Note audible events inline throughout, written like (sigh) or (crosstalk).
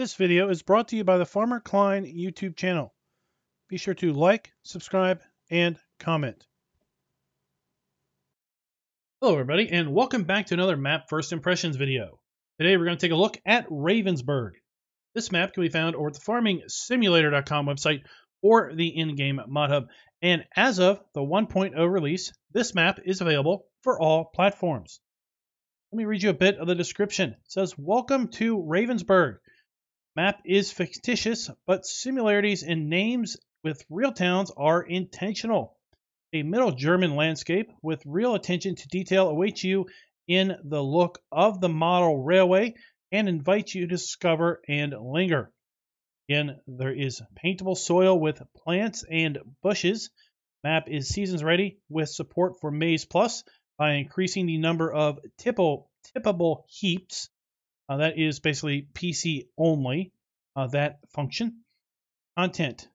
This video is brought to you by the Farmer Klein YouTube channel. Be sure to like, subscribe, and comment. Hello everybody, and welcome back to another map first impressions video. Today we're going to take a look at Ravensberg. This map can be found over at the farmingsimulator.com website or the in-game mod hub. And as of the 1.0 release, this map is available for all platforms. Let me read you a bit of the description. It says, Welcome to Ravensberg. Map is fictitious, but similarities in names with real towns are intentional. A Middle German landscape with real attention to detail awaits you in the look of the model railway and invites you to discover and linger. Again, there is paintable soil with plants and bushes. Map is seasons ready with support for Maize Plus by increasing the number of tippable, tippable heaps. Uh, that is basically PC only, uh, that function. Content.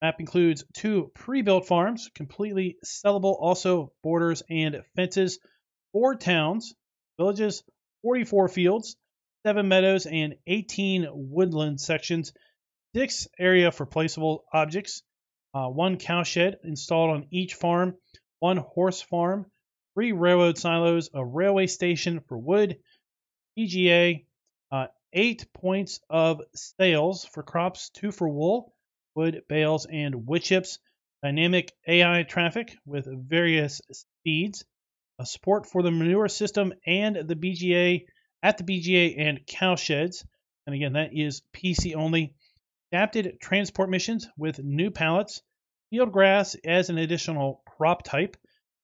Map includes two pre-built farms, completely sellable, also borders and fences, four towns, villages, 44 fields, seven meadows, and 18 woodland sections, six area for placeable objects, uh, one cowshed installed on each farm, one horse farm, three railroad silos, a railway station for wood, PGA, uh, eight points of sales for crops, two for wool, wood, bales, and wood chips, dynamic AI traffic with various speeds, a support for the manure system and the BGA at the BGA and cow sheds. And again, that is PC only. Adapted transport missions with new pallets, field grass as an additional crop type,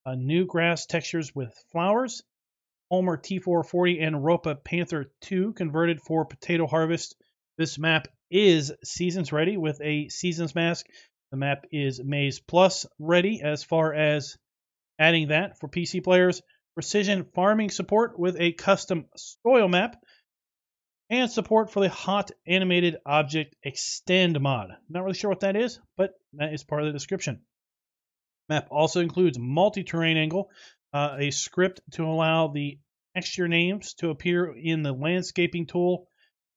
uh, new grass textures with flowers, Holmer T440 and Ropa Panther 2 converted for potato harvest. This map is seasons ready with a seasons mask. The map is Maize Plus ready as far as adding that for PC players precision farming support with a custom soil map, and support for the hot animated object extend mod. Not really sure what that is, but that is part of the description. Map also includes multi-terrain angle, uh, a script to allow the texture names to appear in the landscaping tool,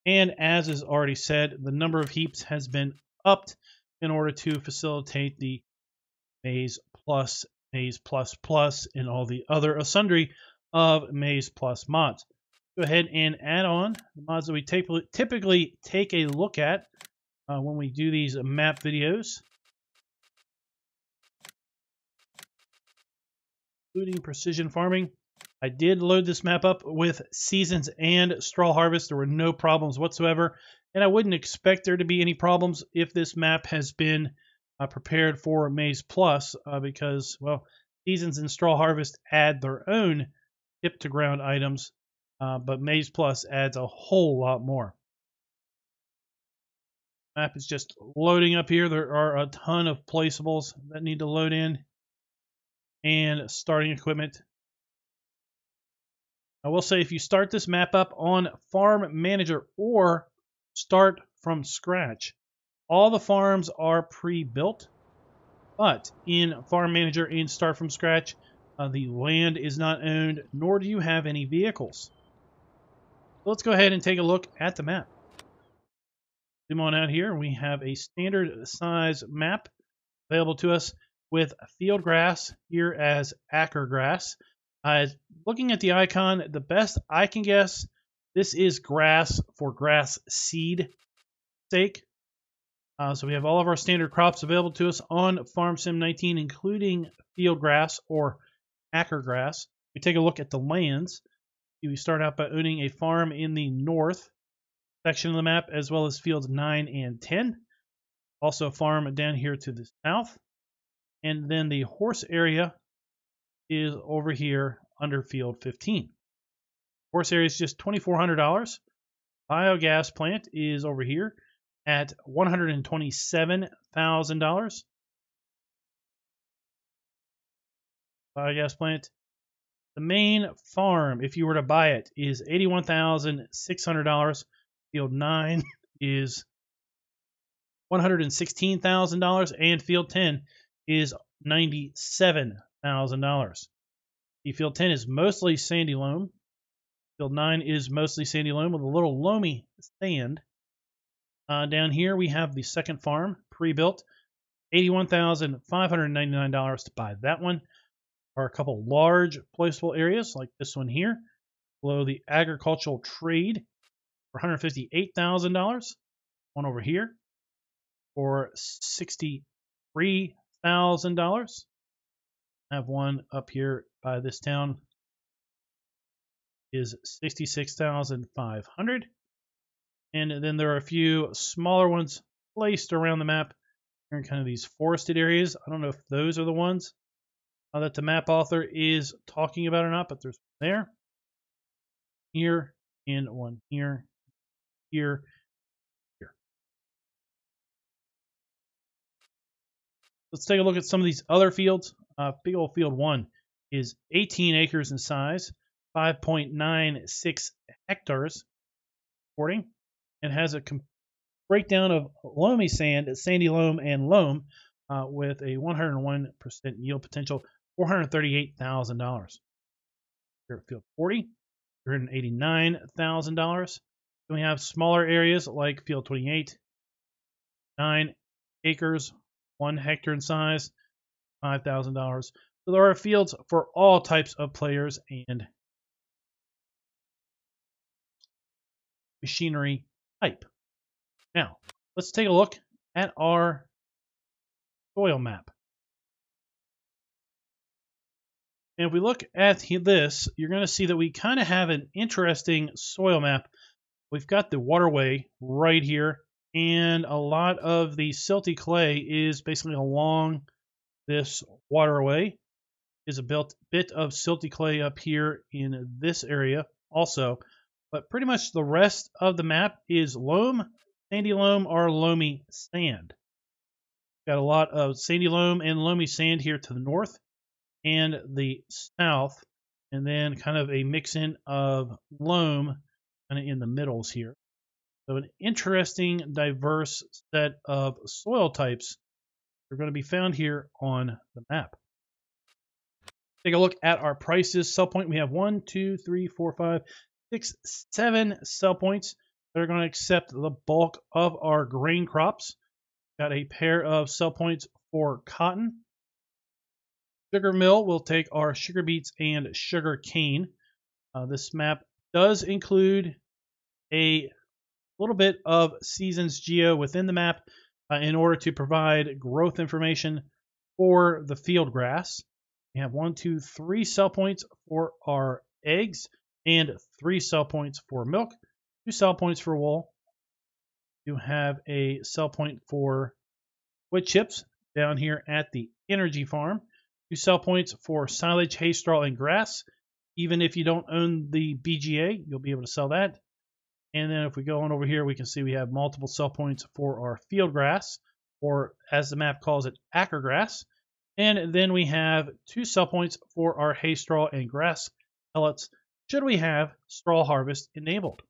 and as is already said, the number of heaps has been upped in order to facilitate the Maize Plus Maize Plus Plus, and all the other sundry of Maize Plus mods. Go ahead and add on the mods that we typically take a look at uh, when we do these map videos. Including precision farming. I did load this map up with seasons and straw harvest. There were no problems whatsoever. And I wouldn't expect there to be any problems if this map has been uh, prepared for Maize Plus uh, because, well, Seasons and Straw Harvest add their own tip to ground items, uh, but Maize Plus adds a whole lot more. Map is just loading up here. There are a ton of placeables that need to load in and starting equipment. I will say if you start this map up on Farm Manager or start from scratch, all the farms are pre-built, but in Farm Manager and Start From Scratch, uh, the land is not owned, nor do you have any vehicles. Let's go ahead and take a look at the map. Zoom on out here. We have a standard size map available to us with field grass here as acker grass. Uh, looking at the icon, the best I can guess, this is grass for grass seed sake. Uh, so we have all of our standard crops available to us on Farm Sim 19, including field grass or acker grass. We take a look at the lands. We start out by owning a farm in the north section of the map, as well as fields 9 and 10. Also a farm down here to the south. And then the horse area is over here under field 15. Horse area is just $2,400. Biogas plant is over here at $127,000. Biogas plant. The main farm, if you were to buy it, is $81,600. Field 9 (laughs) is $116,000. And Field 10 is $97,000. The Field 10 is mostly sandy loam. Field 9 is mostly sandy loam with a little loamy sand Uh, down here we have the second farm pre-built, $81,599 to buy that one. Are a couple large placeable areas like this one here, below the agricultural trade for $158,000. One over here for $63,000. I have one up here by this town is 66,500. And then there are a few smaller ones placed around the map in kind of these forested areas. I don't know if those are the ones uh, that the map author is talking about or not, but there's one there, here, and one here, here. Let's take a look at some of these other fields. Uh, big old field one is 18 acres in size, 5.96 hectares, supporting, and has a breakdown of loamy sand, sandy loam, and loam uh, with a 101% yield potential, $438,000. Here at Field 40, $389,000. Then we have smaller areas like Field 28, 9 acres, 1 hectare in size, $5,000. So there are fields for all types of players and machinery type. Now, let's take a look at our soil map. And if we look at this, you're going to see that we kind of have an interesting soil map. We've got the waterway right here, and a lot of the silty clay is basically along this waterway. Is a built bit of silty clay up here in this area also, but pretty much the rest of the map is loam, sandy loam, or loamy sand. Got a lot of sandy loam and loamy sand here to the north and the south, and then kind of a mix in of loam kind of in the middles here. So an interesting, diverse set of soil types are going to be found here on the map. Take a look at our prices. Sell point, we have one, two, three, four, five, six, seven sell points that are going to accept the bulk of our grain crops. Got a pair of sell points for cotton. Sugar mill will take our sugar beets and sugar cane. Uh, this map does include a little bit of seasons geo within the map uh, in order to provide growth information for the field grass. We have one, two, three sell points for our eggs and three sell points for milk, two sell points for wool. You have a sell point for wood chips down here at the energy farm. Two sell points for silage, hay, straw, and grass. Even if you don't own the BGA, you'll be able to sell that. And then if we go on over here, we can see we have multiple sell points for our field grass, or as the map calls it, acker grass. And then we have two sell points for our hay, straw, and grass pellets should we have straw harvest enabled.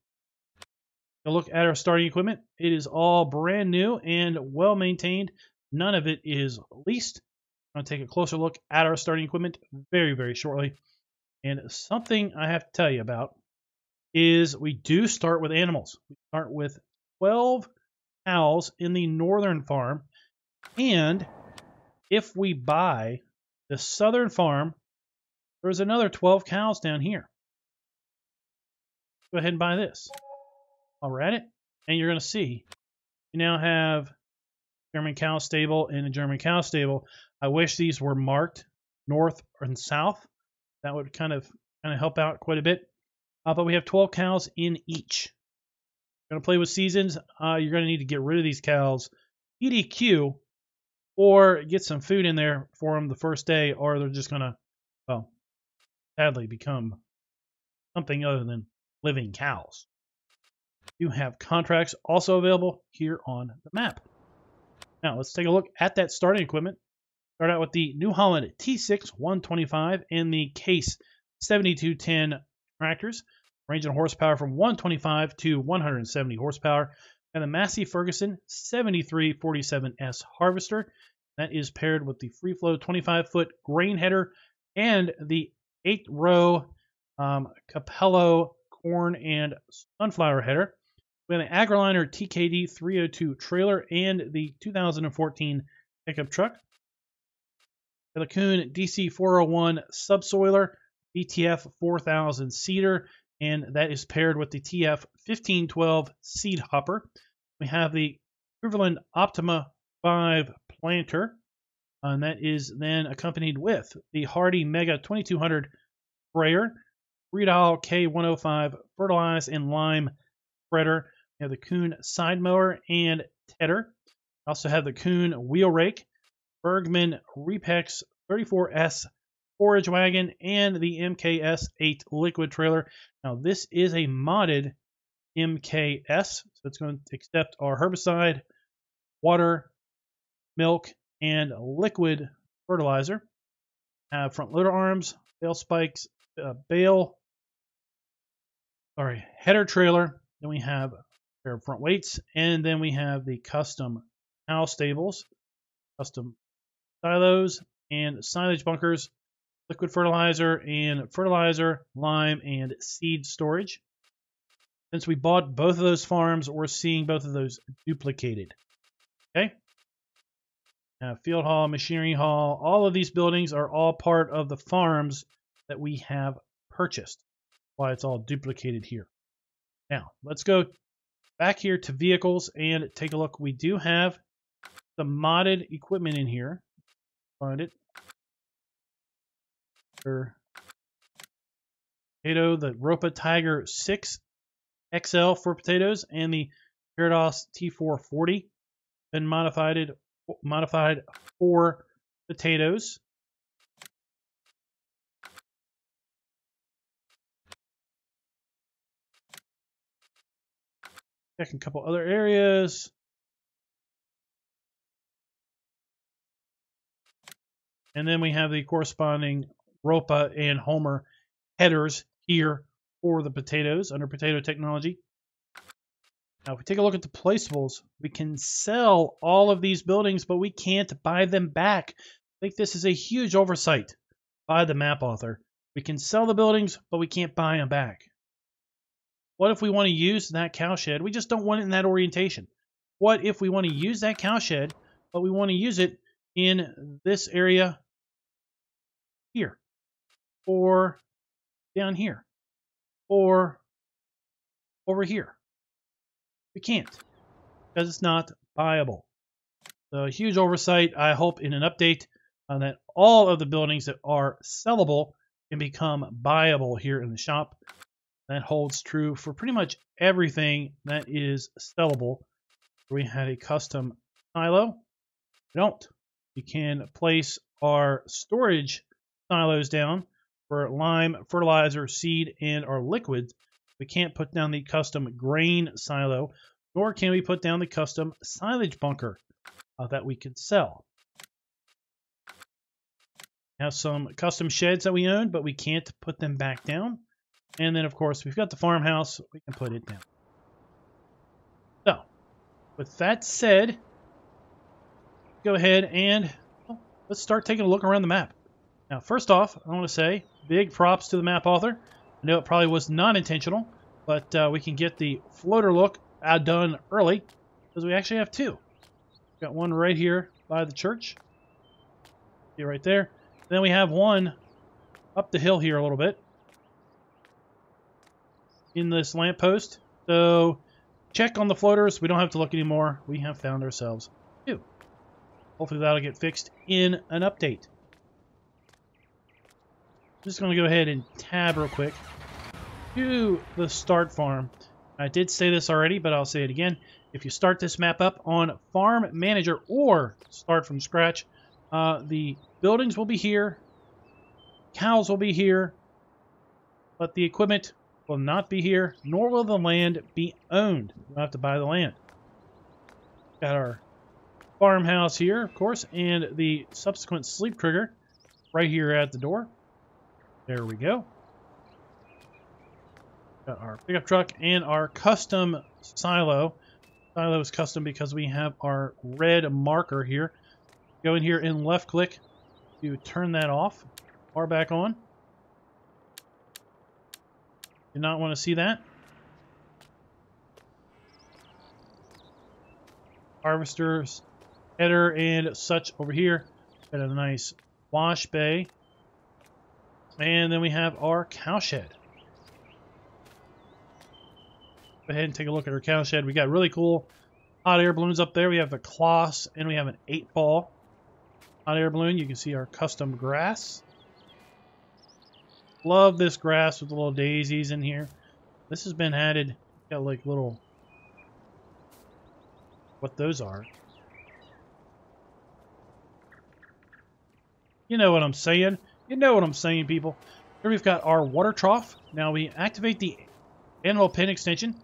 A look at our starting equipment. It is all brand new and well maintained. None of it is leased. I'm going to take a closer look at our starting equipment very, very shortly. And something I have to tell you about is we do start with animals. We start with 12 cows in the northern farm. And if we buy the southern farm, there's another 12 cows down here go ahead and buy this. I'll read it, and you're going to see you now have German cow stable and a German cow stable. I wish these were marked north and south. That would kind of kind of help out quite a bit. Uh, but we have 12 cows in each. Going to play with seasons. Uh, you're going to need to get rid of these cows, EDQ, or get some food in there for them the first day, or they're just going to, well, sadly become something other than living cows. You have contracts also available here on the map. Now let's take a look at that starting equipment. Start out with the New Holland T6 125 and the Case 7210 tractors, ranging horsepower from 125 to 170 horsepower, and the Massey Ferguson 7347S harvester. That is paired with the Free Flow 25 foot grain header and the eight row um, Capello corn and sunflower header. We have an Agroliner TKD 302 trailer and the 2014 pickup truck. The Kuhn DC 401 subsoiler, BTF 4000 seeder, and that is paired with the TF 1512 seed hopper. We have the Kverneland Optima 5 planter, uh, and that is then accompanied with the Hardi Mega 2200 sprayer, Bredal K105 fertilize and lime spreader. We have the Kuhn side mower and tedder. We Also have the Kuhn wheel rake, Bergmann Repex 34S forage wagon, and the MKS 8 liquid trailer. Now this is a modded MKS, so it's going to accept our herbicide, water, milk, and liquid fertilizer. Have front loader arms, bale spikes, uh, bale, sorry, header trailer. Then we have a pair of front weights, and then we have the custom cow stables, custom silos, and silage bunkers, liquid fertilizer, and fertilizer, lime, and seed storage. Since we bought both of those farms, we're seeing both of those duplicated. Okay? Now, field hall, machinery hall, all of these buildings are all part of the farms that we have purchased. Why it's all duplicated here. Now, let's go back here to vehicles and take a look. We do have the modded equipment in here. Find it. Potato, the Ropa Tiger 6 XL for potatoes, and the Parados T440. Been modified modified for potatoes. Check a couple other areas. And then we have the corresponding Ropa and Holmer headers here for the potatoes under potato technology. Now, if we take a look at the placeables, we can sell all of these buildings, but we can't buy them back. I think this is a huge oversight by the map author. We can sell the buildings, but we can't buy them back. What if we want to use that cowshed? We just don't want it in that orientation. What if we want to use that cowshed, but we want to use it in this area here, or down here, or over here? We can't because it's not buyable. So huge oversight. I hope in an update uh, that all of the buildings that are sellable can become buyable here in the shop. That holds true for pretty much everything that is sellable. We had a custom silo. We don't. We can place our storage silos down for lime, fertilizer, seed, and our liquids. We can't put down the custom grain silo, nor can we put down the custom silage bunker uh, that we can sell. We have some custom sheds that we own, but we can't put them back down. And then, of course, we've got the farmhouse. We can put it down. So, with that said, go ahead and well, let's start taking a look around the map. Now, first off, I want to say big props to the map author. I know it probably was not intentional, but uh, we can get the floater look done early because we actually have two. Got one right here by the church. See right there. Then we have one up the hill here a little bit in this lamppost. So check on the floaters. We don't have to look anymore. We have found ourselves two. Hopefully that'll get fixed in an update. Just going to go ahead and tab real quick to the start farm. I did say this already, but I'll say it again. If you start this map up on Farm Manager or start from scratch, uh, the buildings will be here, cows will be here, but the equipment will not be here, nor will the land be owned. We'll have to buy the land. Got our farmhouse here, of course, and the subsequent sleep trigger right here at the door. There we go. Got our pickup truck and our custom silo. Silo is custom because we have our red marker here. Go in here and left click to turn that off. Or back on. Did not want to see that. harvesters, header, and such over here. Got a nice wash bay. And then we have our cowshed. Go ahead and take a look at our cowshed. We got really cool hot air balloons up there. We have the Kloss, and we have an 8-ball hot air balloon. You can see our custom grass. Love this grass with the little daisies in here. This has been added. Got like little... What those are. You know what I'm saying. You know what I'm saying, people. Here we've got our water trough. Now we activate the animal pen extension.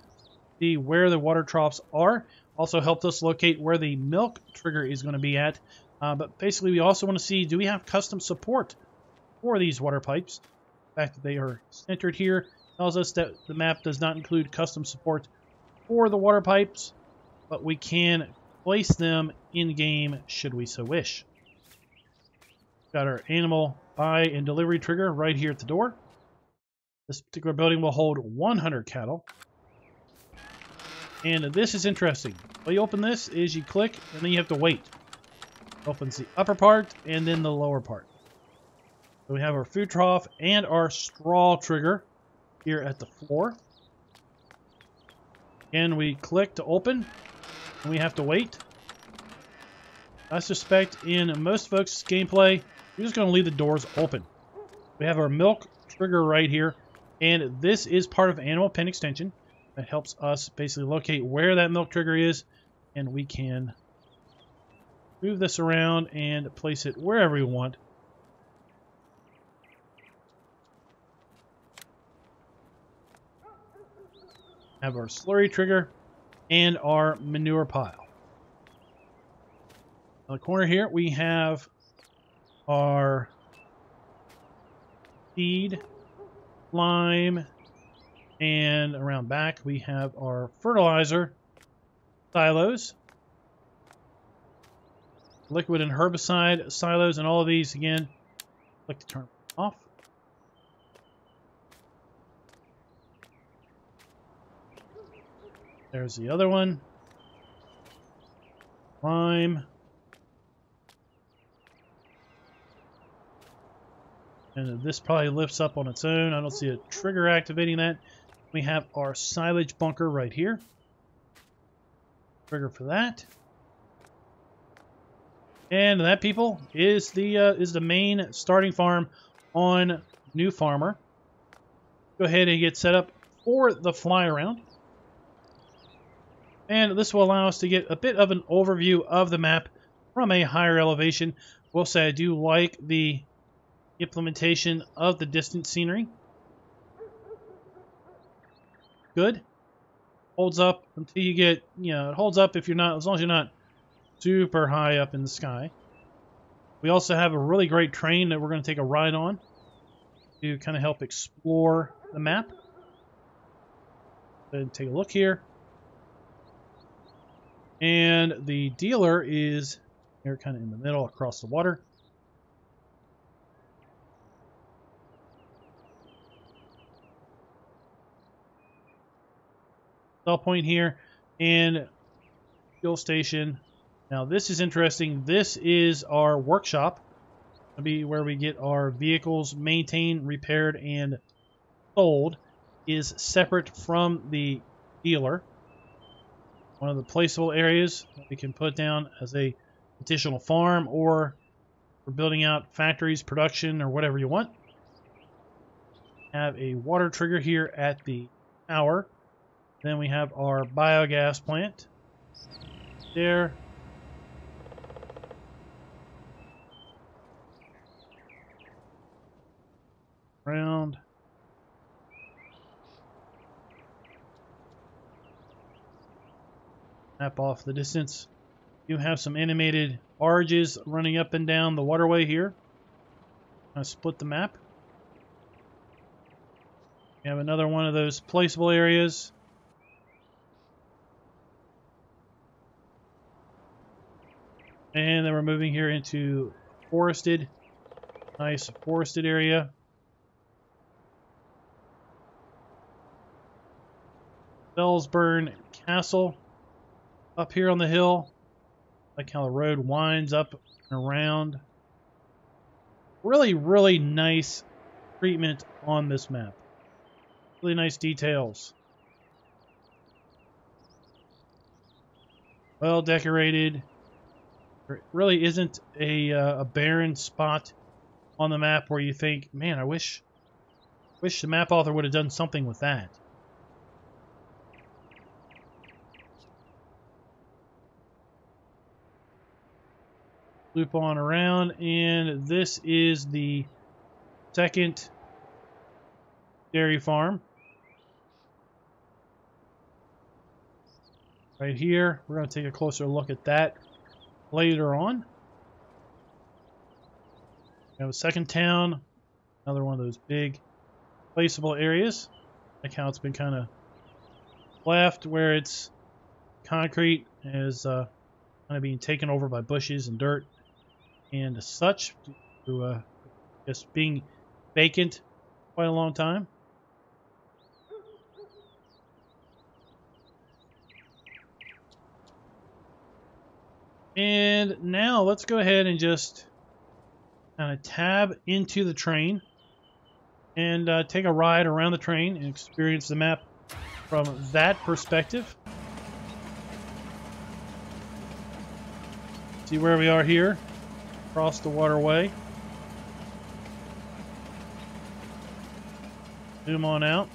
See where the water troughs are. Also helped us locate where the milk trigger is going to be at. Uh, but basically, we also want to see, do we have custom support for these water pipes? The fact that they are centered here tells us that the map does not include custom support for the water pipes, but we can place them in-game should we so wish. Got our animal buy and delivery trigger right here at the door. This particular building will hold 100 cattle. And this is interesting. Well, you open this is you click and then you have to wait. Opens the upper part and then the lower part. So we have our food trough and our straw trigger here at the floor. And we click to open and we have to wait. I suspect in most folks' gameplay, we're just going to leave the doors open. We have our milk trigger right here, and this is part of Animal Pen Extension that helps us basically locate where that milk trigger is, and we can move this around and place it wherever we want. Have our slurry trigger and our manure pile. On the corner here, we have our feed, lime, and around back we have our fertilizer silos, liquid and herbicide silos, and all of these again, I'd like to turn off. There's the other one. Lime. And this probably lifts up on its own. I don't see a trigger activating that. We have our silage bunker right here. Trigger for that. And that, people, is the uh, is the main starting farm on New Farmer. Go ahead and get set up for the fly around. And this will allow us to get a bit of an overview of the map from a higher elevation. Will say I do like the implementation of the distant scenery. Good. Holds up until you get, you know, it holds up if you're not, as long as you're not super high up in the sky. We also have a really great train that we're going to take a ride on to kind of help explore the map. And take a look here. And the dealer is here kind of in the middle across the water. Sell point here and fuel station. Now this is interesting. This is our workshop. It'll be where we get our vehicles maintained, repaired, and sold. Is separate from the dealer. One of the placeable areas we can put down as a additional farm or for building out factories, production, or whatever you want. Have a water trigger here at the tower. Then we have our biogas plant there. Round. Map off the distance. You have some animated barges running up and down the waterway here. I split the map. We have another one of those placeable areas. And then we're moving here into forested, nice forested area. Fellsburn Castle up here on the hill. like how the road winds up and around. Really, really nice treatment on this map. Really nice details. Well decorated. There really isn't a, uh, a barren spot on the map where you think, man, I wish, wish the map author would have done something with that. loop on around and this is the second dairy farm right here we're going to take a closer look at that later on. We have a second town another one of those big placeable areas. Like how it's been kind of left where it's concrete is uh, kind of being taken over by bushes and dirt. And such to uh, just being vacant quite a long time. And now let's go ahead and just kind of tab into the train and uh, take a ride around the train and experience the map from that perspective. See where we are here across the waterway. Zoom on out.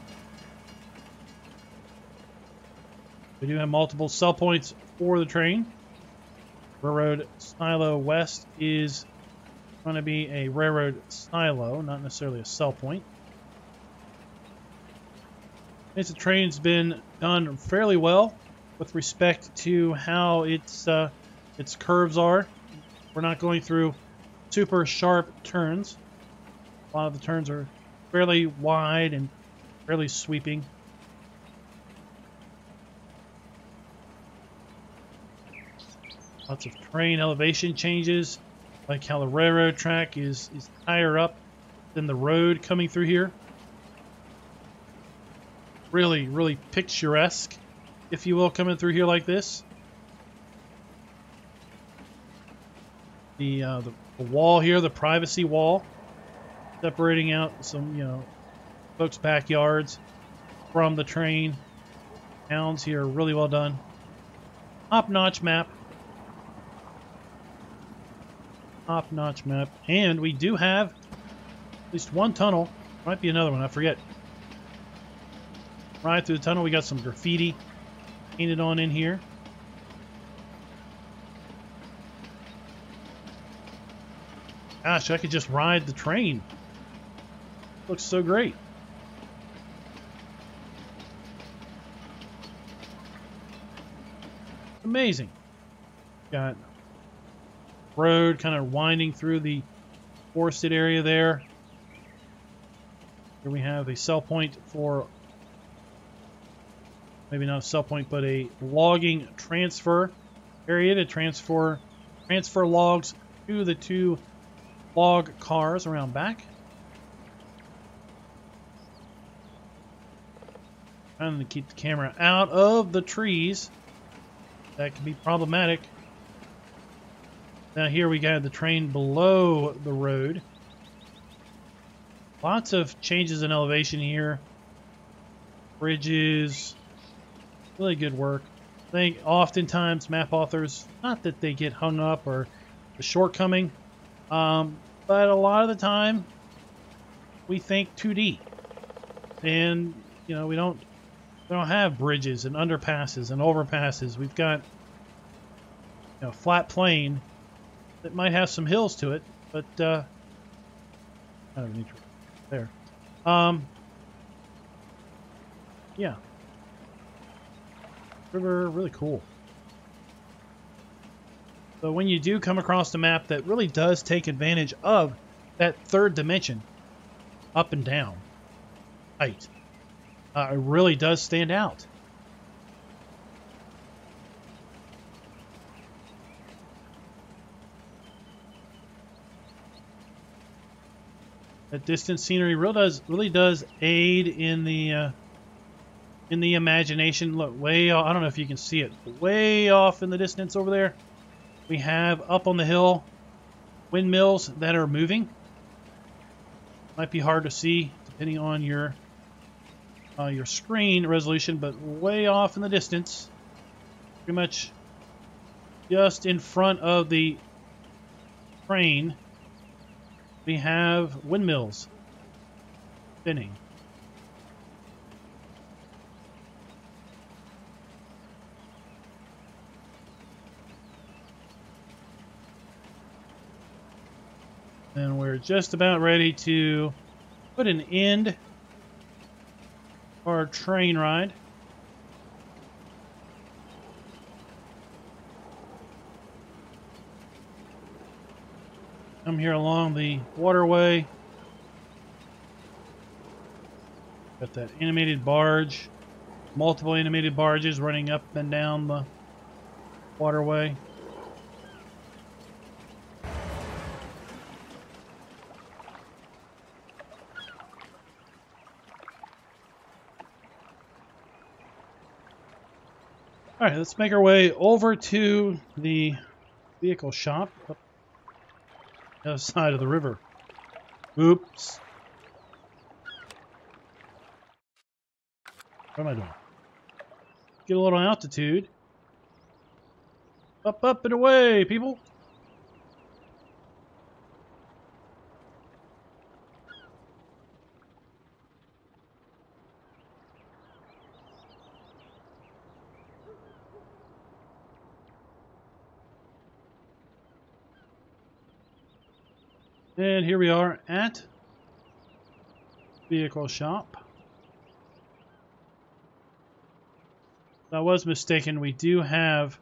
We do have multiple sell points for the train. Railroad Silo West is going to be a railroad silo, not necessarily a sell point. This train's been done fairly well with respect to how its uh, its curves are. We're not going through super sharp turns. A lot of the turns are fairly wide and fairly sweeping. Lots of train elevation changes, like how the railroad track is, is higher up than the road coming through here. Really, really picturesque, if you will, coming through here like this. the, uh, the, the wall here, the privacy wall, separating out some, you know, folks' backyards from the train. Towns here really well done. Top-notch map. Top-notch map. And we do have at least one tunnel. Might be another one, I forget. Right through the tunnel, we got some graffiti painted on in here. Gosh, I could just ride the train. Looks so great. Amazing. Got road kind of winding through the forested area there. Here we have a sell point for maybe not a sell point, but a logging transfer area to transfer transfer logs to the two log cars around back. Trying to keep the camera out of the trees. That can be problematic. Now here we got the train below the road. Lots of changes in elevation here. Bridges. Really good work. I think oftentimes map authors, not that they get hung up or a shortcoming, um, but a lot of the time, we think 2D, and you know we don't we don't have bridges and underpasses and overpasses. We've got you know flat plain that might have some hills to it, but uh, kind of neutral there. Um, yeah, river really cool. So when you do come across a map that really does take advantage of that third dimension, up and down, height, uh, it really does stand out. That distance scenery really does really does aid in the uh, in the imagination. Look, way I don't know if you can see it, way off in the distance over there We have up on the hill windmills that are moving. Might be hard to see depending on your uh, your screen resolution, but way off in the distance, pretty much just in front of the train, we have windmills spinning. And we're just about ready to put an end our train ride. Come here along the waterway. Got that animated barge. Multiple animated barges running up and down the waterway. All right, let's make our way over to the vehicle shop other (laughs) side of the river. Oops. What am I doing? Get a little altitude. Up, up, and away, people. And here we are at vehicle shop. I was mistaken. We do have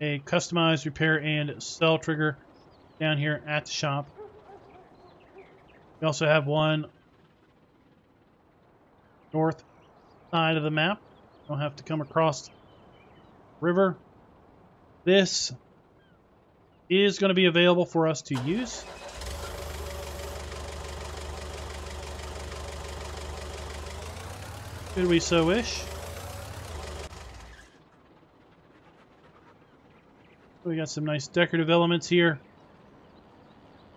a customized repair and sell trigger down here at the shop. We also have one north side of the map. Don't have to come across river. This is going to be available for us to use. Could we so wish? We got some nice decorative elements here.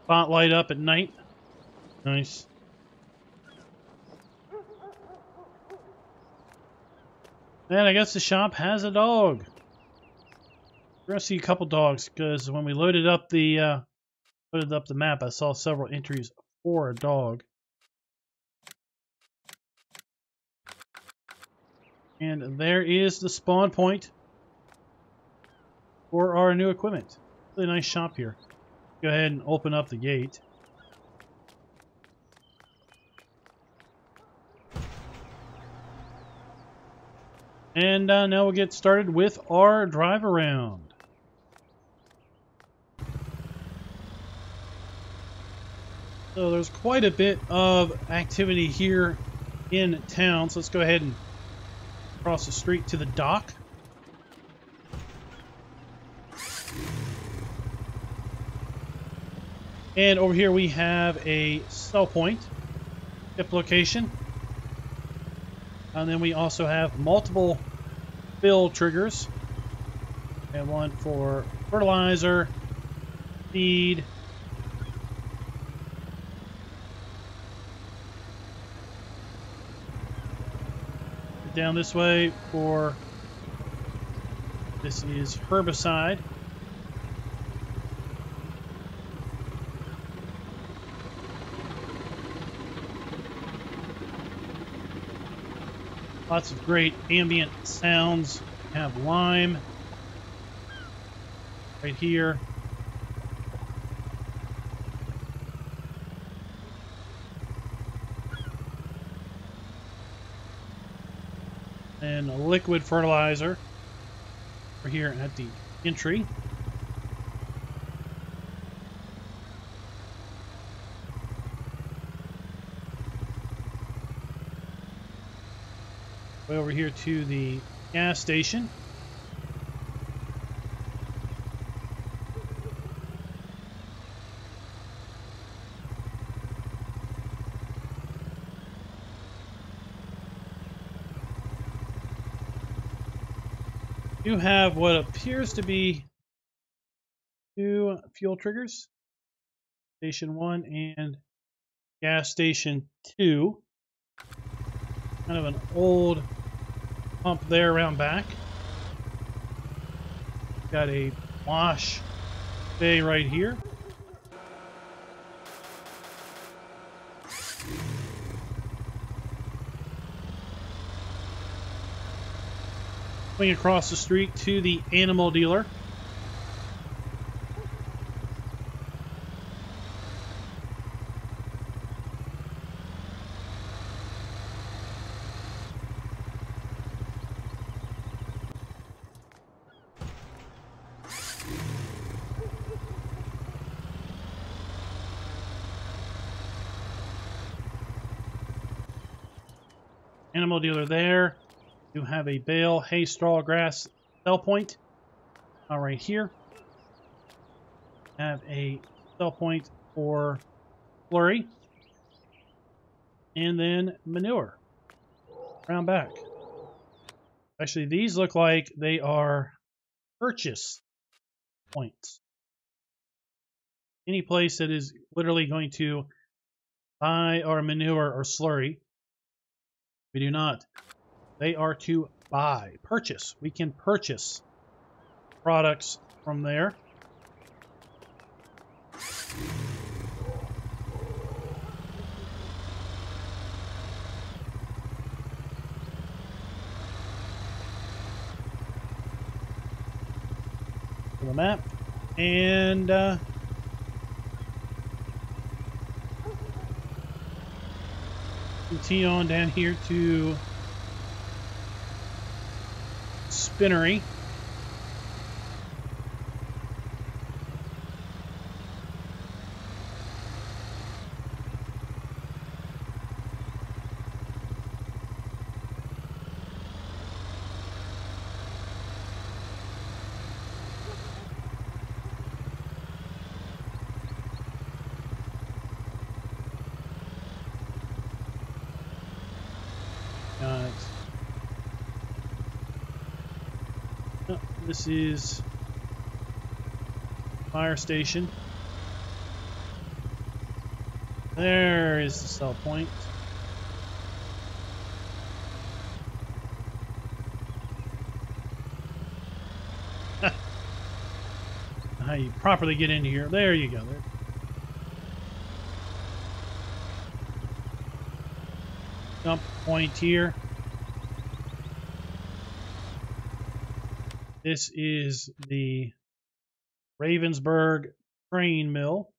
Spotlight up at night. Nice. And I guess the shop has a dog. We're gonna see a couple dogs because when we loaded up the uh, loaded up the map, I saw several entries for a dog. And there is the spawn point for our new equipment. Really nice shop here. Go ahead and open up the gate. And uh, now we'll get started with our drive around. So there's quite a bit of activity here in town. So let's go ahead and across the street to the dock. And over here we have a sell point, tip location. And then we also have multiple fill triggers. And one for fertilizer, feed, down this way for this is herbicide. Lots of great ambient sounds. We have lime right here. and a liquid fertilizer. We're here at the entry. Way over here to the gas station. You have what appears to be two fuel triggers. Station 1 and gas station 2. Kind of an old pump there around back. Got a wash bay right here. Swing across the street to the animal dealer. Animal dealer there. You have a bale, hay, straw, grass sell point. All right here. Have a sell point for slurry. And then manure. Round back. Actually, these look like they are purchase points. Any place that is literally going to buy our manure or slurry. We do not. They are to buy, purchase. We can purchase products from there. the map and uh, continue on down here to spinnery. Got Oh, this is fire station. There is the sell point. (laughs) How you properly get into here. There you go. There. Dump point here. This is the Ravensberg train mill.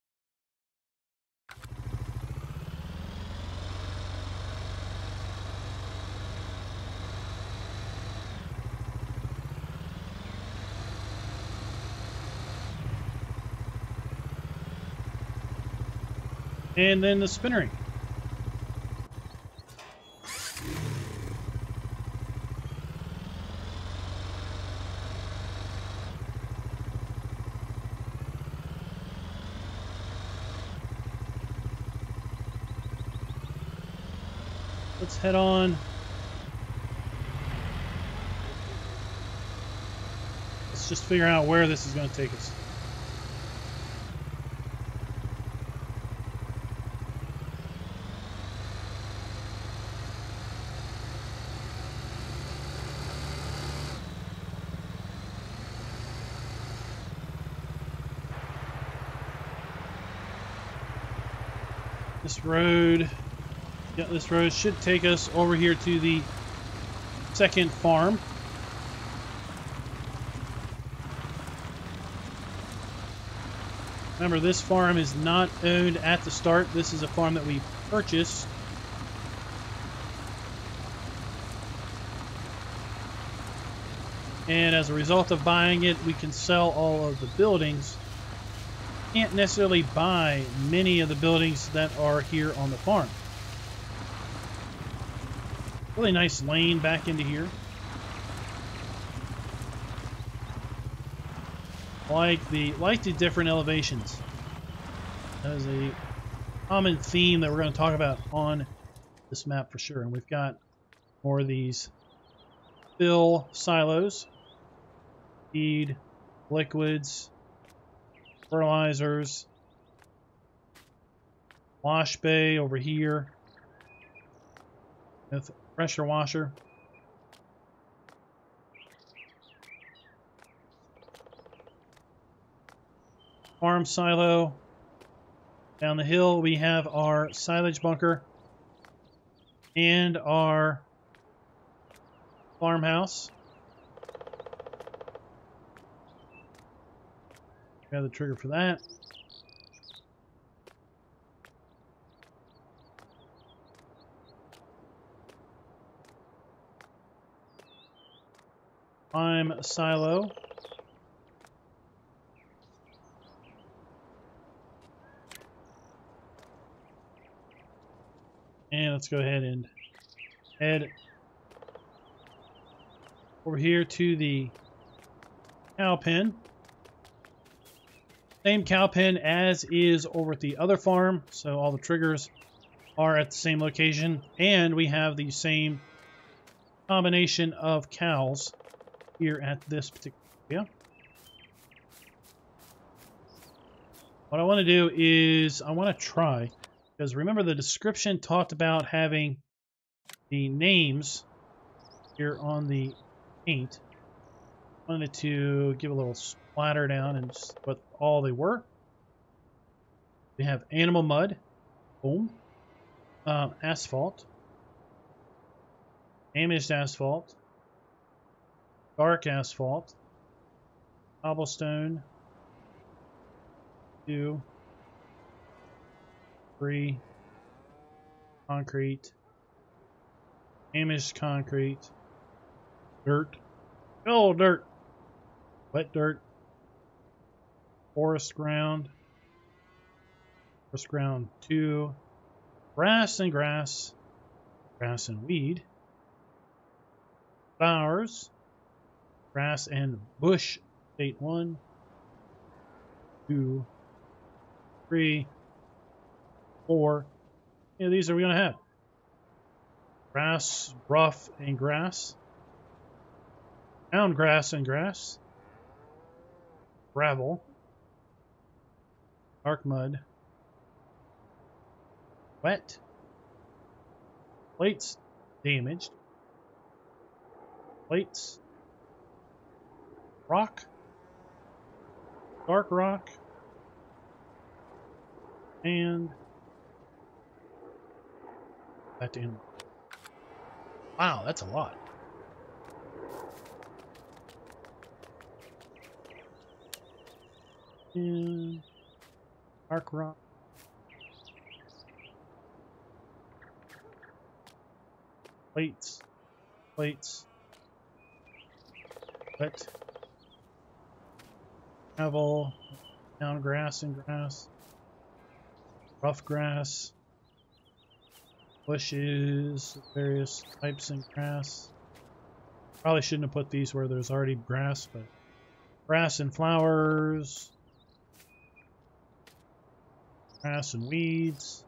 And then the spinnery. Let's head on. Let's just figure out where this is going to take us. This road yeah, this road should take us over here to the second farm. Remember, this farm is not owned at the start. This is a farm that we purchased. And as a result of buying it, we can sell all of the buildings. Can't necessarily buy many of the buildings that are here on the farm. Really nice lane back into here. Like the like the different elevations. That is a common theme that we're going to talk about on this map for sure. And we've got more of these fill silos, feed, liquids, fertilizers, wash bay over here pressure washer. Farm silo. Down the hill we have our silage bunker and our farmhouse. Got the trigger for that. I'm silo. And let's go ahead and head over here to the cow pen. Same cow pen as is over at the other farm, so all the triggers are at the same location, and we have the same combination of cows here at this particular area. What I want to do is I want to try, because remember the description talked about having the names here on the paint. I wanted to give a little splatter down and just what all they were. We have animal mud, boom, um, asphalt, damaged asphalt, dark asphalt, cobblestone, two, three, concrete, damaged concrete, dirt, oh dirt, wet dirt, forest ground, forest ground two, grass and grass, grass and weed, flowers, grass and bush, state one, two, three, four. Yeah, these are we gonna have. Grass, rough, and grass, down grass and grass, gravel, dark mud, wet, plates damaged, plates, rock, dark rock, and that in. Wow, that's a lot. And Dark rock. Plates. Plates. Wet. Gravel. Down grass and grass. Rough grass. Bushes. Various types and grass. Probably shouldn't have put these where there's already grass, but grass and flowers grass and weeds,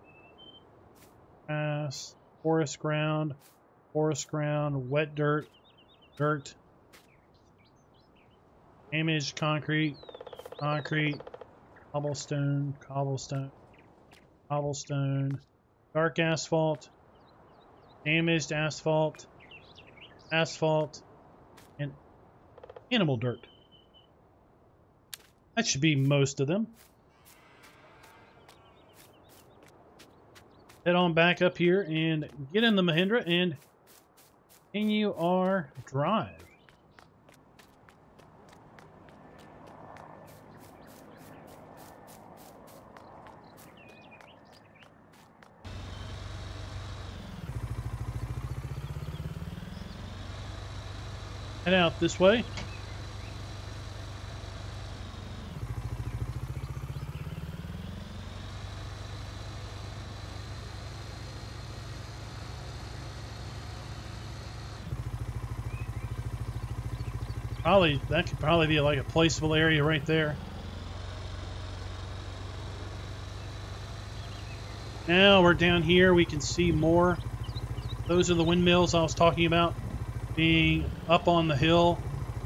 grass, forest ground, forest ground, wet dirt, dirt, damaged concrete, concrete, cobblestone, cobblestone, cobblestone, dark asphalt, damaged asphalt, asphalt, and animal dirt. That should be most of them. head on back up here and get in the Mahindra and continue our drive. Head out this way. Probably, that could probably be like a placeable area right there. Now we're down here, we can see more. Those are the windmills I was talking about being up on the hill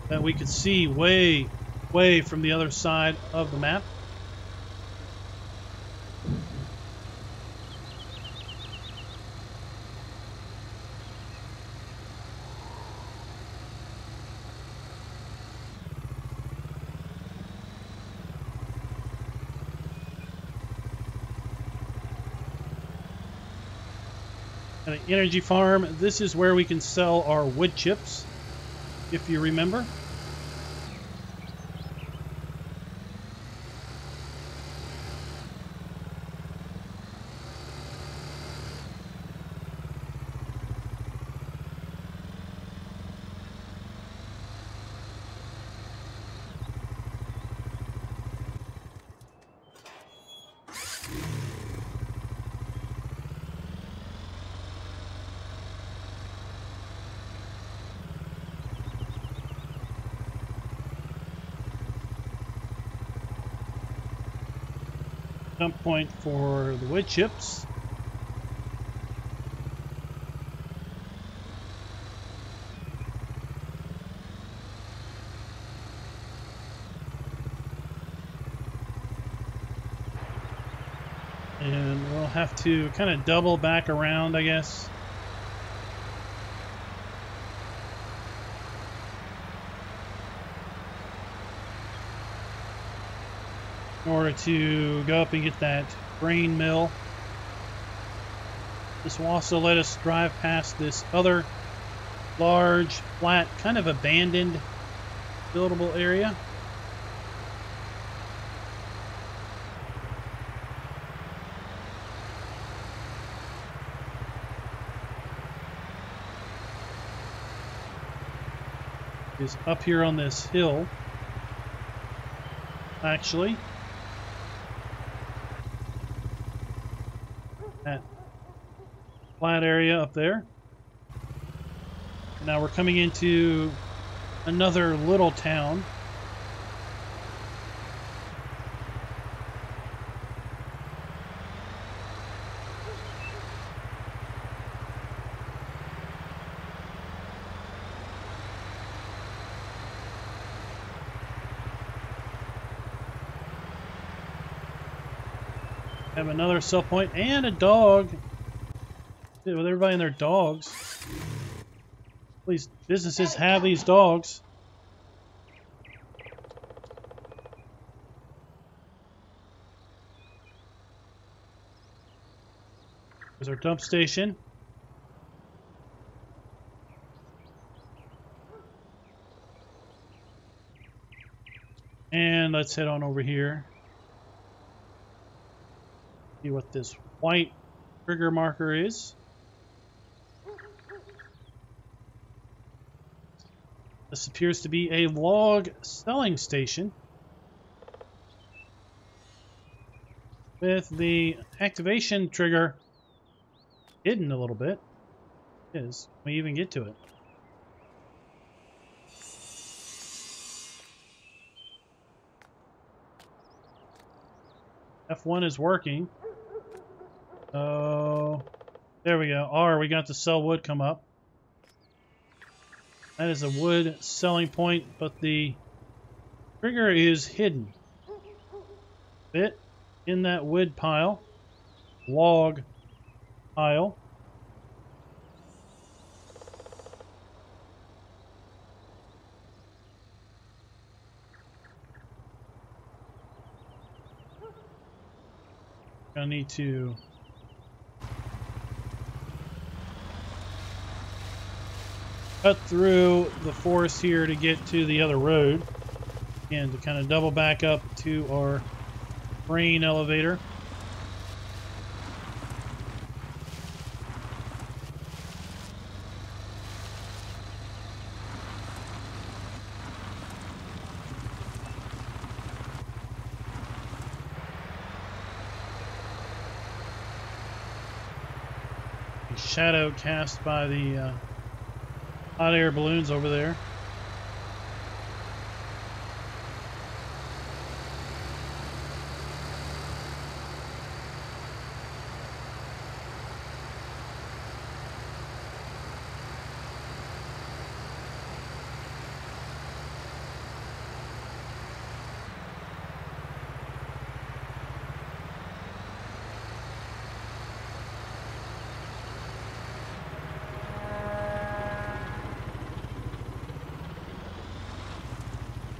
that we could see way, way from the other side of the map. Energy farm. This is where we can sell our wood chips, if you remember. Dump point for the wood chips. And we'll have to kind of double back around, I guess. Order to go up and get that grain mill. This will also let us drive past this other large, flat, kind of abandoned buildable area. Is up here on this hill, actually. Flat area up there. Now we're coming into another little town. Have another sell point and a dog with everybody and their dogs. These businesses have these dogs. There's our dump station. And let's head on over here. See what this white trigger marker is. This appears to be a log selling station. With the activation trigger hidden a little bit. It is. We even get to it. F1 is working. Oh, there we go. R, we got the sell wood come up. That is a wood selling point, but the trigger is hidden. Bit in that wood pile, log pile. I need to cut through the forest here to get to the other road and to kind of double back up to our grain elevator. shadow cast by the uh, hot air balloons over there.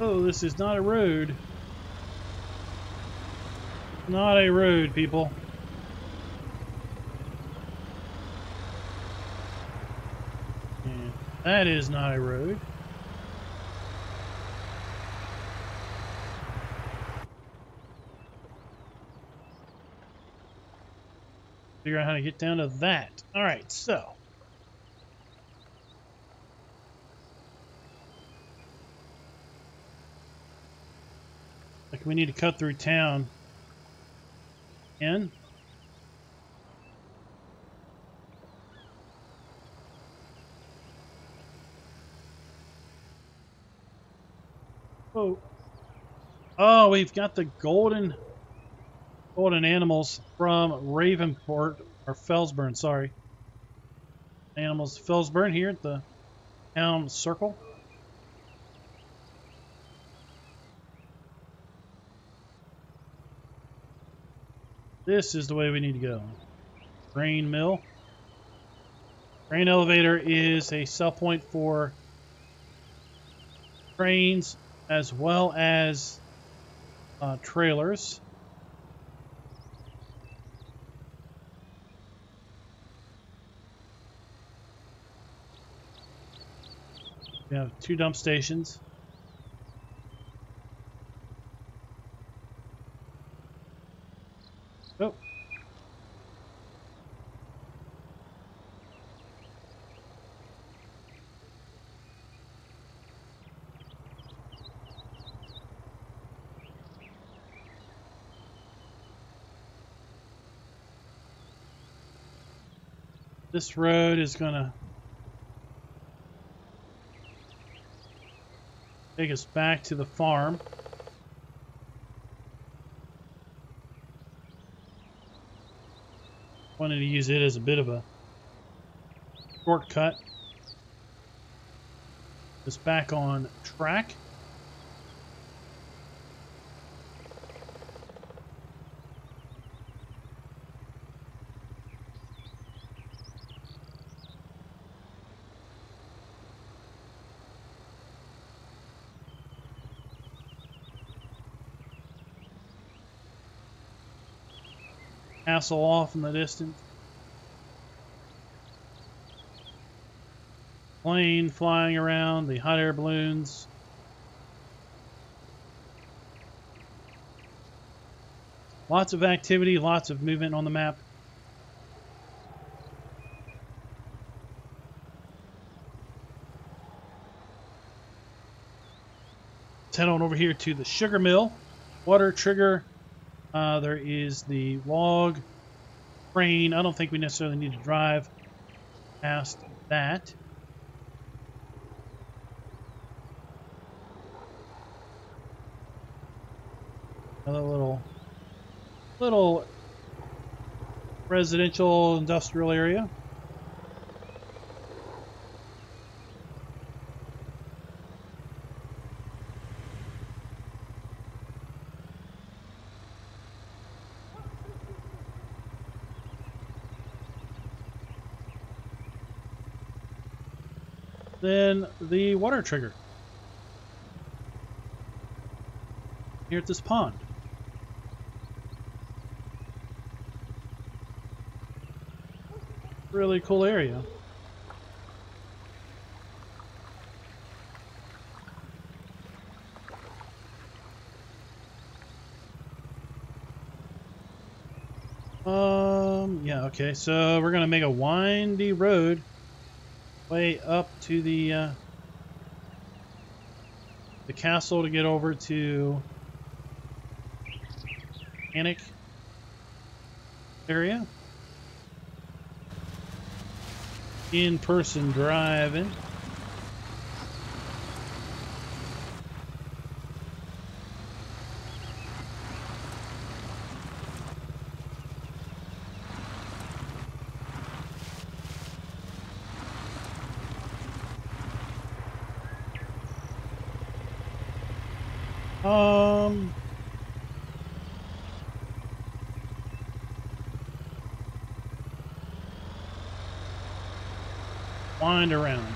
Oh, this is not a road. Not a road, people. That is not a road. Figure out how to get down to that. All right, so. We need to cut through town. In. Oh. Oh, we've got the golden golden animals from Ravenport or Felsburn, sorry. Animals Felsburn here at the town circle. This is the way we need to go. Grain mill. Grain elevator is a sell point for trains as well as uh, trailers. We have two dump stations. This road is going to take us back to the farm. Wanted to use it as a bit of a shortcut. Just back on track. Castle off in the distance. Plane flying around, the hot air balloons. Lots of activity, lots of movement on the map. Let's head on over here to the sugar mill. Water trigger uh, there is the log crane. I don't think we necessarily need to drive past that. Another little, little residential industrial area. Then the water trigger. Here at this pond. Really cool area. Um, yeah, okay, so we're gonna make a windy road way up to the uh, the castle to get over to Panic area. In-person driving. blind around.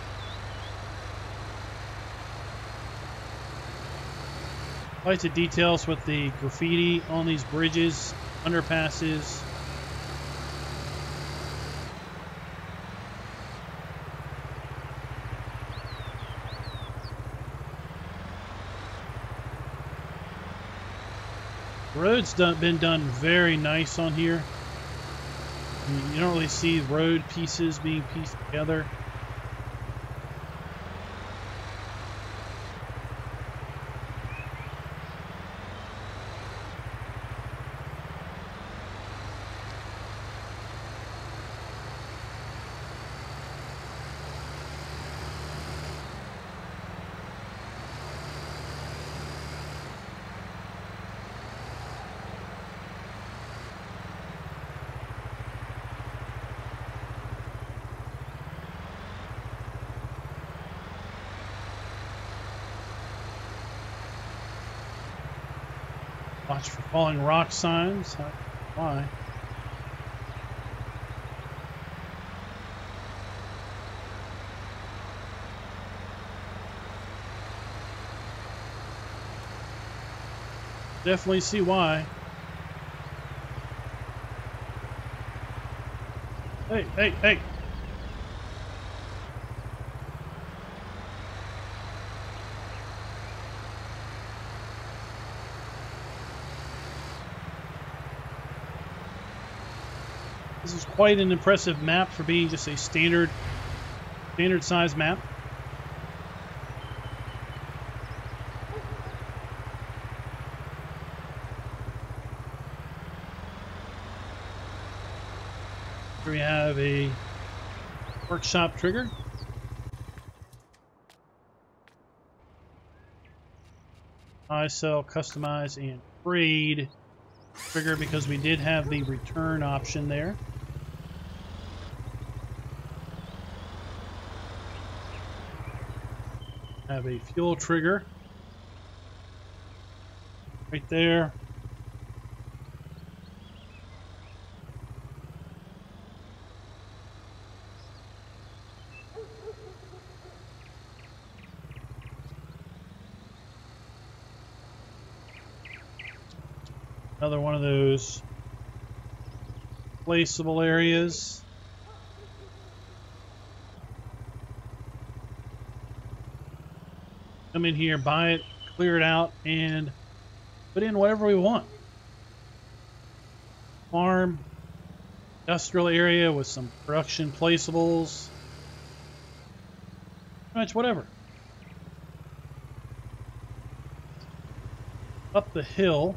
Lots of details with the graffiti on these bridges, underpasses. Road's done, been done very nice on here. You don't really see road pieces being pieced together. Watch for falling rock signs. Why? Definitely see why. Hey, hey, hey! This is quite an impressive map for being just a standard standard size map. Here we have a workshop trigger. I sell, customize, and trade trigger because we did have the return option there. Have a fuel trigger right there. Another one of those placeable areas. In here, buy it, clear it out, and put in whatever we want. Farm, industrial area with some production placeables. Pretty much whatever. Up the hill,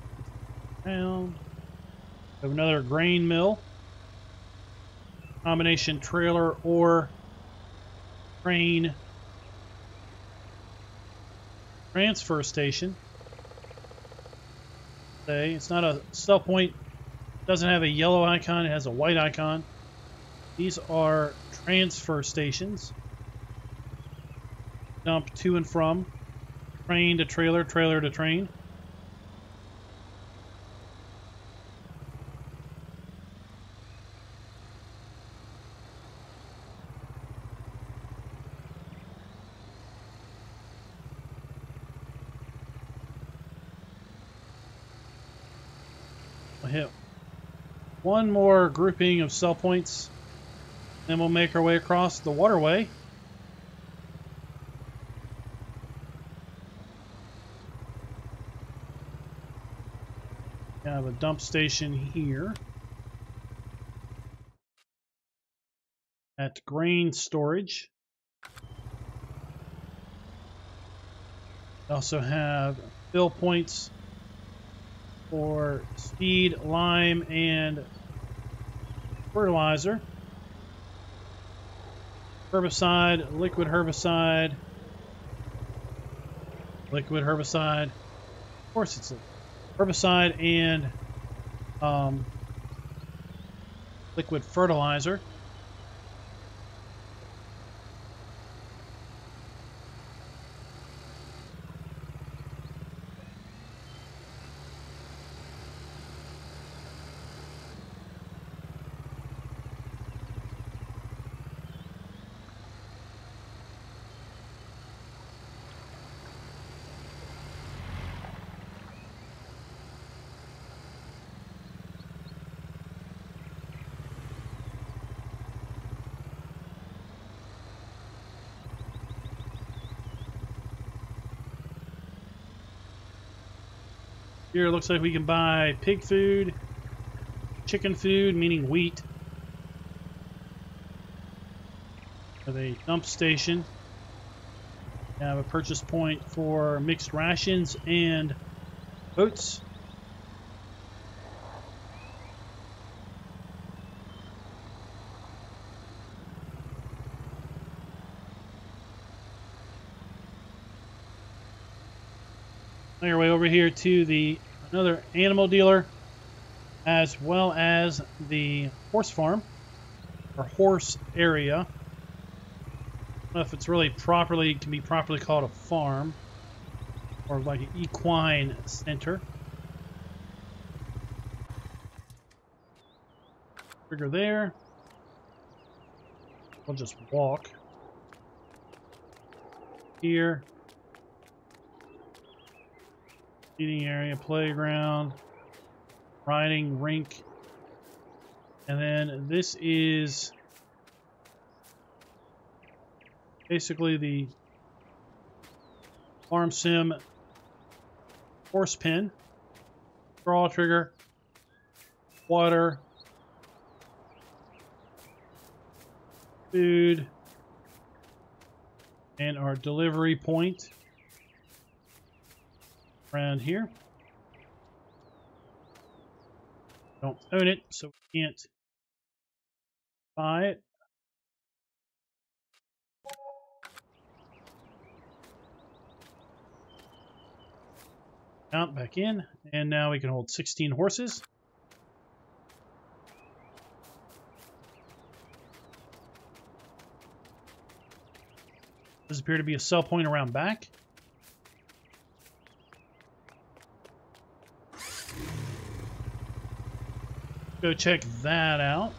down. Have another grain mill. Combination trailer or train transfer station. It's not a sell point. It Doesn't have a yellow icon. It has a white icon. These are transfer stations. Dump to and from. Train to trailer, trailer to train. One more grouping of sell points. and we'll make our way across the waterway. Have a dump station here. At grain storage. We also have fill points for seed, lime, and fertilizer. Herbicide, liquid herbicide, liquid herbicide. Of course, it's herbicide and um, liquid fertilizer. Here it looks like we can buy pig food, chicken food, meaning wheat. Have a dump station. We have a purchase point for mixed rations and oats. Over here to the another animal dealer, as well as the horse farm or horse area. I don't know if it's really properly can be properly called a farm or like an equine center. Trigger there. We'll just walk here. Eating area, playground, riding rink. And then this is basically the farm sim horse pen, draw trigger, water, food, and our delivery point around here. Don't own it, so we can't buy it. Out back in, and now we can hold 16 horses. Does appear to be a sell point around back. Go check that out.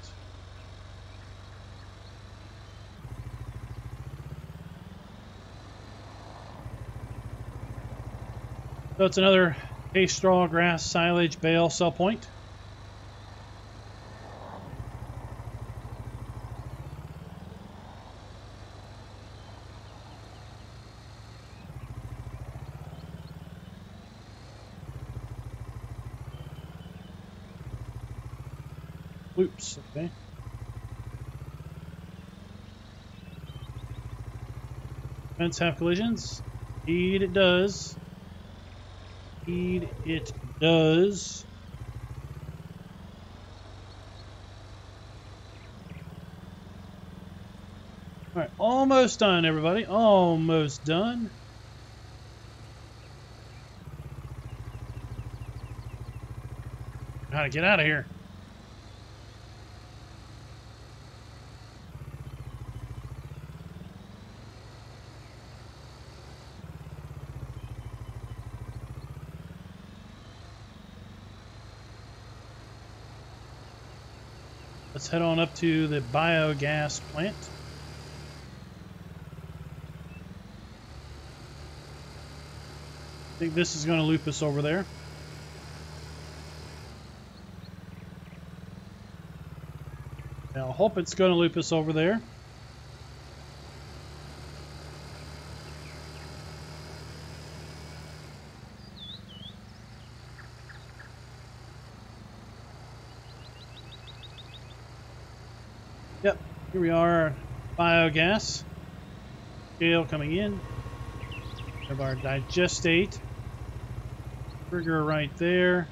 So it's another hay, straw, grass, silage, bale, sell point. Oops, okay. Fence have collisions? Indeed it does. Indeed it does. Alright, almost done everybody. Almost done. Gotta get out of here. Head on up to the biogas plant. I think this is going to loop us over there. Now, I hope it's going to loop us over there. Yep, here we are, biogas. Scale coming in. Have our digestate. Trigger right there.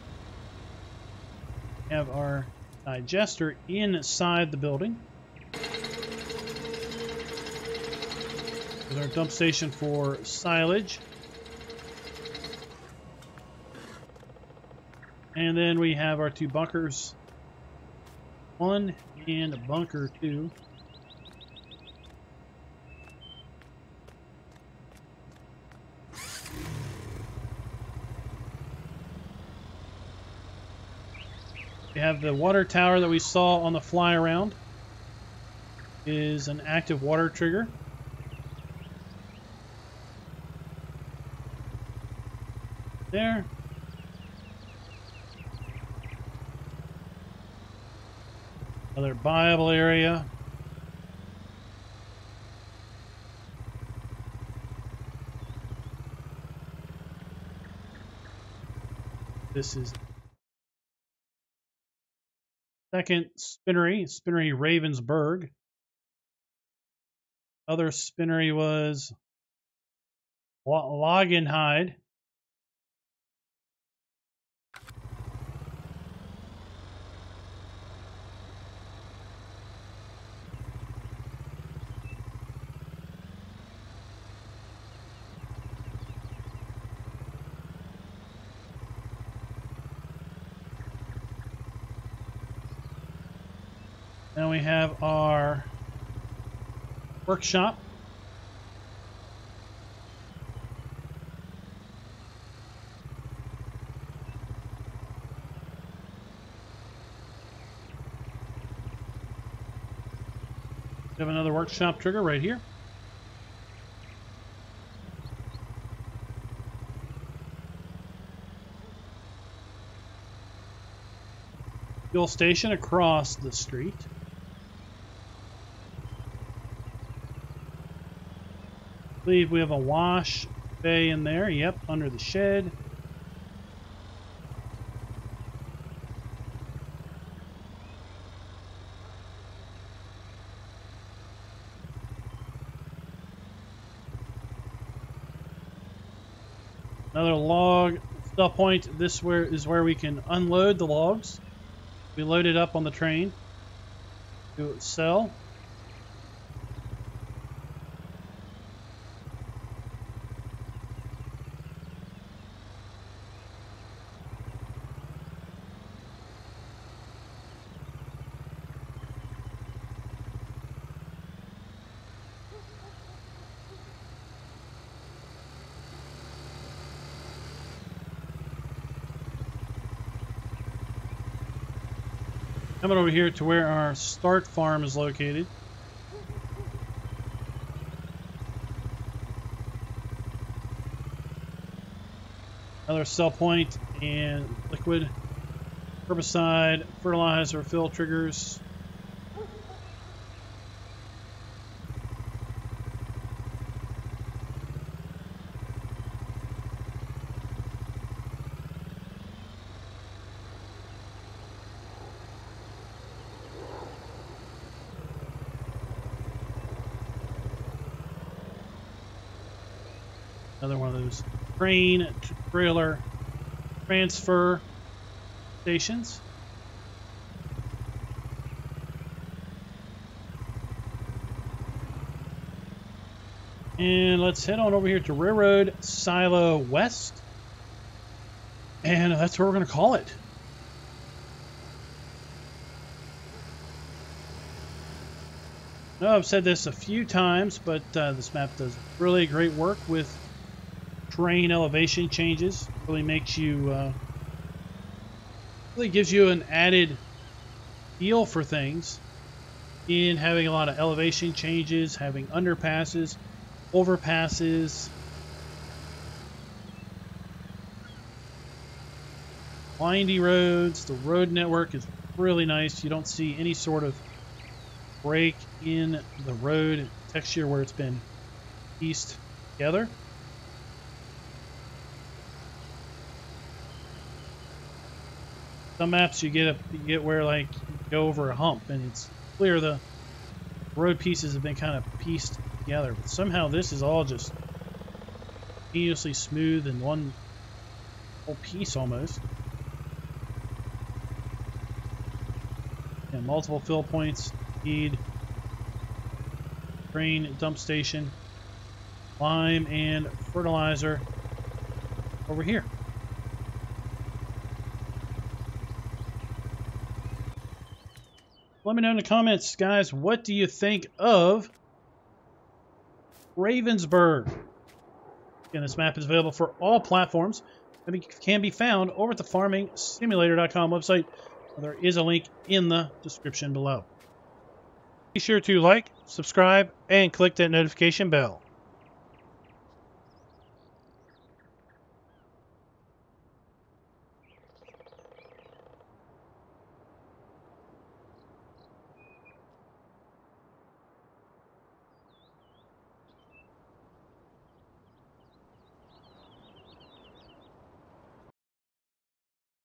Have our digester inside the building. There's our dump station for silage. And then we have our two bunkers. One and a bunker too. We have the water tower that we saw on the fly around is an active water trigger. There. Another buyable area. This is second spinnery, spinnery Ravensberg. Other spinnery was Lagenheide. Have our workshop. We have another workshop trigger right here. Fuel station across the street. Believe we have a wash bay in there. Yep, under the shed. Another log stop point. This where is where we can unload the logs. We load it up on the train to sell. Coming over here to where our start farm is located. Another sell point and liquid herbicide, fertilizer, fill triggers. Another one of those train trailer transfer stations. And let's head on over here to Railroad Silo West. And that's what we're going to call it. No, I've said this a few times, but uh, this map does really great work with terrain elevation changes. Really makes you, uh, really gives you an added feel for things in having a lot of elevation changes, having underpasses, overpasses, windy roads. The road network is really nice. You don't see any sort of break in the road texture where it's been pieced together. Some maps you get up, you get where like you go over a hump and it's clear the road pieces have been kind of pieced together, but somehow this is all just continuously smooth in one whole piece almost. And multiple fill points, feed, grain dump station, lime and fertilizer over here. Let me know in the comments, guys, what do you think of Ravensberg? Again, this map is available for all platforms and can be found over at the farmingsimulator.com website. There is a link in the description below. Be sure to like, subscribe, and click that notification bell.